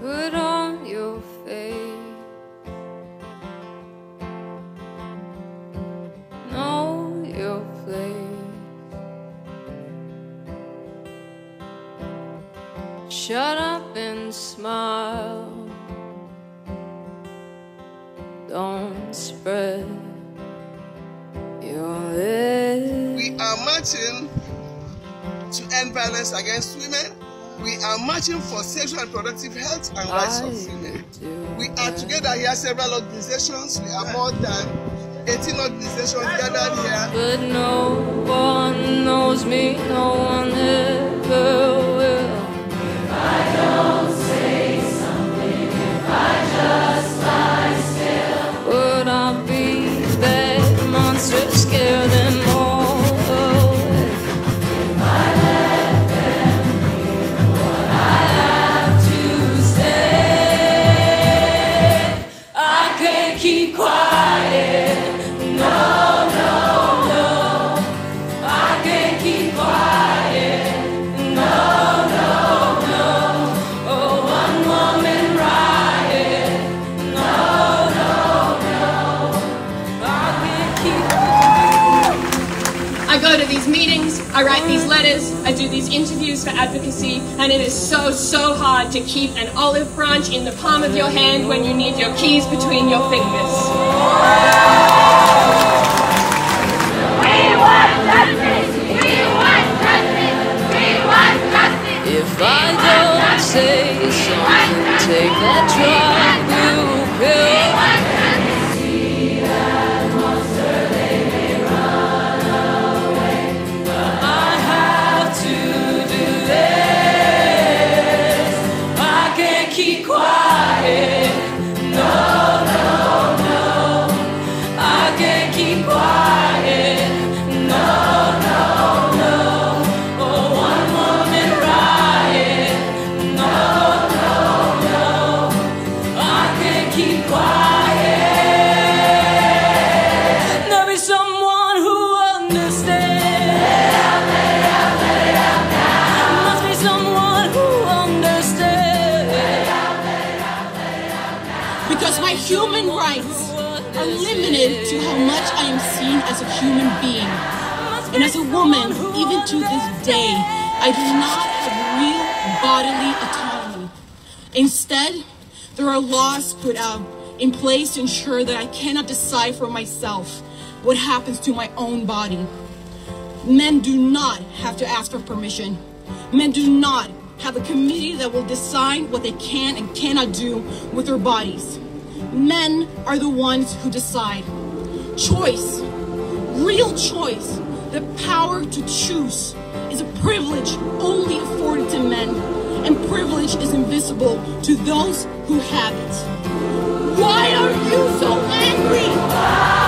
put on your face. Know your place. Shut up and smile. Don't spread your lips. We are marching to end violence against women. We are marching for sexual and reproductive health and rights of women. We are together here, several organizations. We are more than 18 organizations gathered here. But no one knows me, no one go to these meetings, I write these letters, I do these interviews for advocacy, and it is so, so hard to keep an olive branch in the palm of your hand when you need your keys between your fingers. We want justice! We want justice! We want justice! If I don't say something, take that drug blue pill. Quase. My human rights are limited to how much I am seen as a human being. And as a woman, even to this day, I do not have real bodily autonomy. Instead, there are laws put out in place to ensure that I cannot decide for myself what happens to my own body. Men do not have to ask for permission. Men do not have a committee that will decide what they can and cannot do with their bodies. Men are the ones who decide. Choice, real choice, the power to choose is a privilege only afforded to men, and privilege is invisible to those who have it. Why are you so angry?